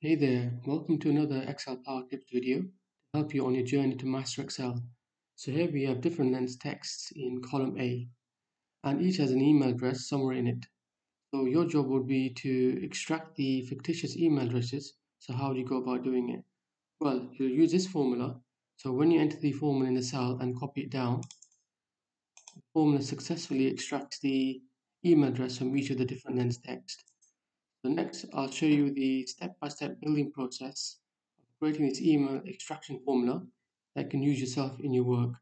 Hey there, welcome to another Excel Power Tips video to help you on your journey to master Excel. So here we have different length texts in column A and each has an email address somewhere in it. So your job would be to extract the fictitious email addresses. So how do you go about doing it? Well, you'll use this formula. So when you enter the formula in the cell and copy it down, the formula successfully extracts the email address from each of the different length text. So next, I'll show you the step-by-step -step building process of creating this email extraction formula that you can use yourself in your work.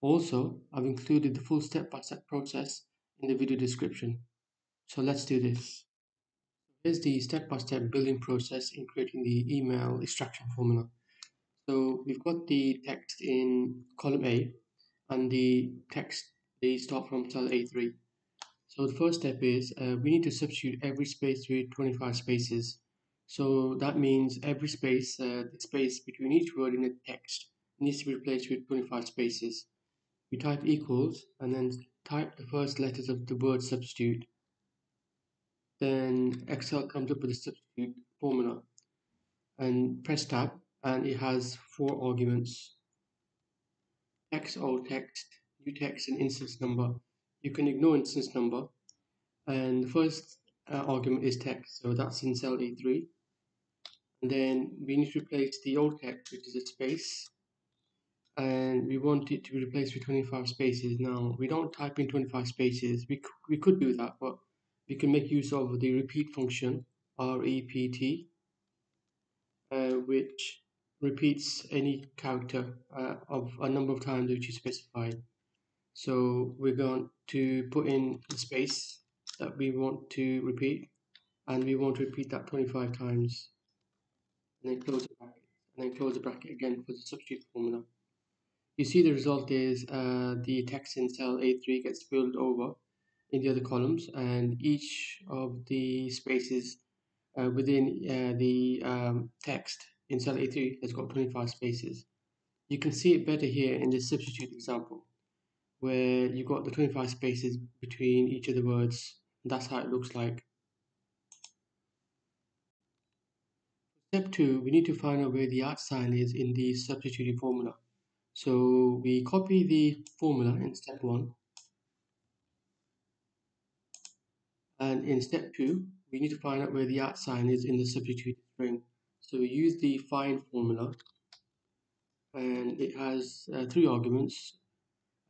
Also, I've included the full step-by-step -step process in the video description. So let's do this. Here's the step-by-step -step building process in creating the email extraction formula. So we've got the text in column A and the text they start from cell A3. So the first step is uh, we need to substitute every space with 25 spaces. So that means every space, uh, the space between each word in the text needs to be replaced with 25 spaces. We type equals and then type the first letters of the word substitute. Then Excel comes up with a substitute formula and press tab and it has four arguments. Text, old text, new text and instance number you can ignore instance number. And the first uh, argument is text. So that's in cell A3 and then we need to replace the old text which is a space. And we want it to be replaced with 25 spaces. Now we don't type in 25 spaces. We, we could do that but we can make use of the repeat function rept uh, which repeats any character uh, of a number of times which is specified so we're going to put in the space that we want to repeat and we want to repeat that 25 times and then close the bracket and then close the bracket again for the substitute formula. You see the result is uh, the text in cell A3 gets filled over in the other columns and each of the spaces uh, within uh, the um, text in cell A3 has got 25 spaces. You can see it better here in the substitute example where you've got the 25 spaces between each of the words. That's how it looks like. Step 2, we need to find out where the at sign is in the substituted formula. So we copy the formula in step 1. And in step 2, we need to find out where the at sign is in the substituted string. So we use the find formula and it has uh, three arguments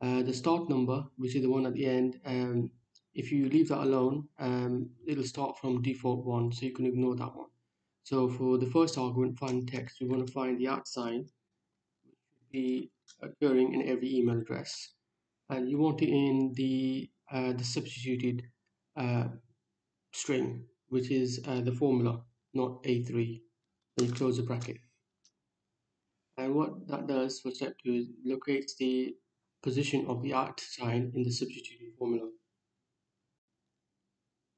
uh, the start number, which is the one at the end, um, if you leave that alone, um, it'll start from default one, so you can ignore that one. So for the first argument, find text, we want to find the at sign, which be occurring in every email address. And you want it in the, uh, the substituted uh, string, which is uh, the formula, not A3. Then you close the bracket. And what that does for step 2 is locates the position of the at sign in the substituted formula.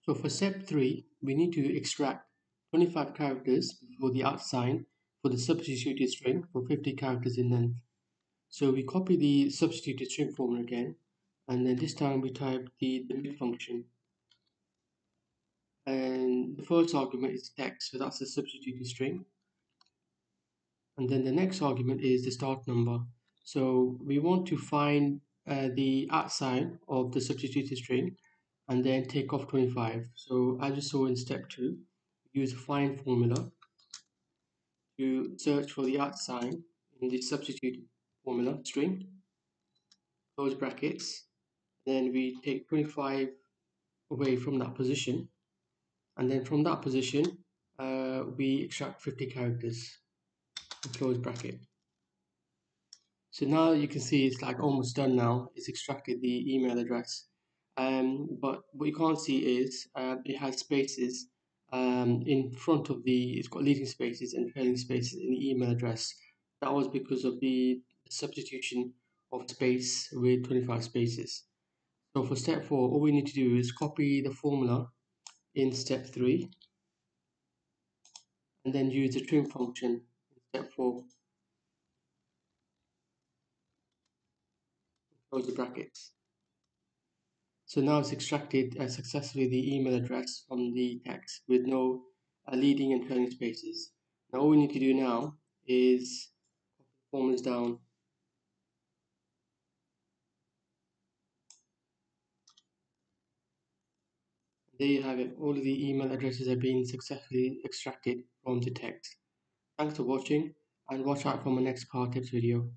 So for step 3, we need to extract 25 characters before the at sign for the substituted string for 50 characters in length. So we copy the substituted string formula again, and then this time we type the, mid function. And the first argument is text, so that's the substituted string. And then the next argument is the start number. So we want to find uh, the at sign of the substituted string and then take off 25. So as you saw in step 2, use a find formula to search for the at sign in the substituted formula string, close brackets, then we take 25 away from that position and then from that position uh, we extract 50 characters, close bracket. So now you can see it's like almost done now. It's extracted the email address. Um, but what you can't see is uh, it has spaces um, in front of the, it's got leading spaces and trailing spaces in the email address. That was because of the substitution of space with 25 spaces. So for step 4, all we need to do is copy the formula in step 3 and then use the trim function in step 4 close the brackets. So now it's extracted uh, successfully the email address from the text with no uh, leading and trailing spaces. Now all we need to do now is copy the formulas down. There you have it. All of the email addresses have been successfully extracted from the text. Thanks for watching and watch out for my next car tips video.